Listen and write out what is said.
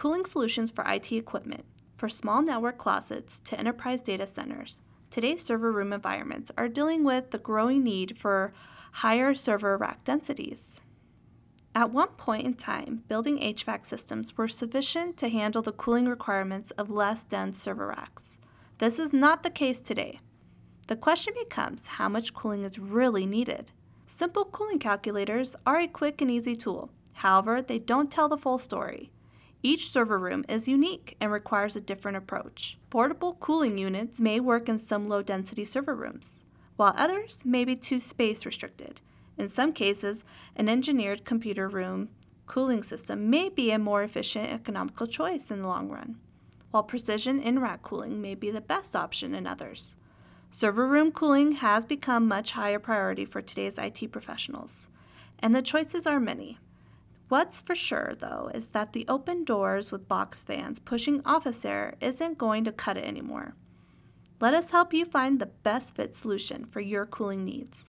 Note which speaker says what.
Speaker 1: Cooling solutions for IT equipment, for small network closets to enterprise data centers. Today's server room environments are dealing with the growing need for higher server rack densities. At one point in time, building HVAC systems were sufficient to handle the cooling requirements of less dense server racks. This is not the case today. The question becomes how much cooling is really needed. Simple cooling calculators are a quick and easy tool. However, they don't tell the full story. Each server room is unique and requires a different approach. Portable cooling units may work in some low density server rooms, while others may be too space restricted. In some cases, an engineered computer room cooling system may be a more efficient economical choice in the long run, while precision in rack cooling may be the best option in others. Server room cooling has become much higher priority for today's IT professionals, and the choices are many. What's for sure, though, is that the open doors with box fans pushing office air isn't going to cut it anymore. Let us help you find the best fit solution for your cooling needs.